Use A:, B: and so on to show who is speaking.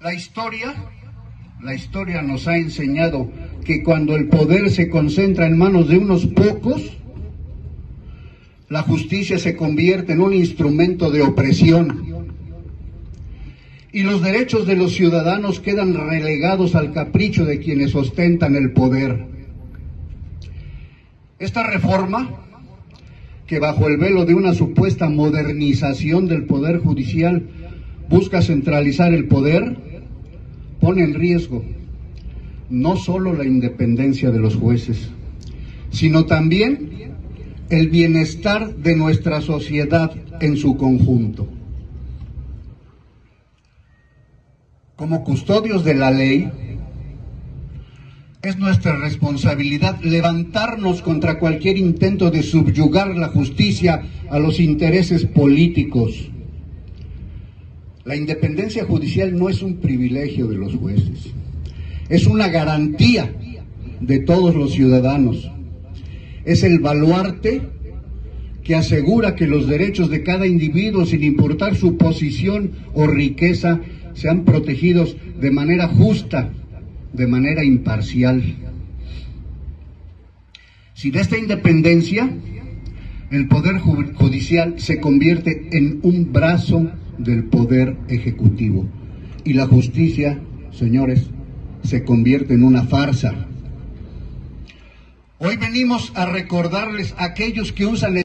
A: La historia, la historia nos ha enseñado que cuando el poder se concentra en manos de unos pocos, la justicia se convierte en un instrumento de opresión y los derechos de los ciudadanos quedan relegados al capricho de quienes ostentan el poder. Esta reforma, que bajo el velo de una supuesta modernización del Poder Judicial busca centralizar el poder, pone en riesgo no solo la independencia de los jueces, sino también el bienestar de nuestra sociedad en su conjunto. Como custodios de la ley, es nuestra responsabilidad levantarnos contra cualquier intento de subyugar la justicia a los intereses políticos. La independencia judicial no es un privilegio de los jueces, es una garantía de todos los ciudadanos es el baluarte que asegura que los derechos de cada individuo, sin importar su posición o riqueza, sean protegidos de manera justa, de manera imparcial. Sin esta independencia, el Poder Judicial se convierte en un brazo del Poder Ejecutivo y la justicia, señores, se convierte en una farsa. Hoy venimos a recordarles a aquellos que usan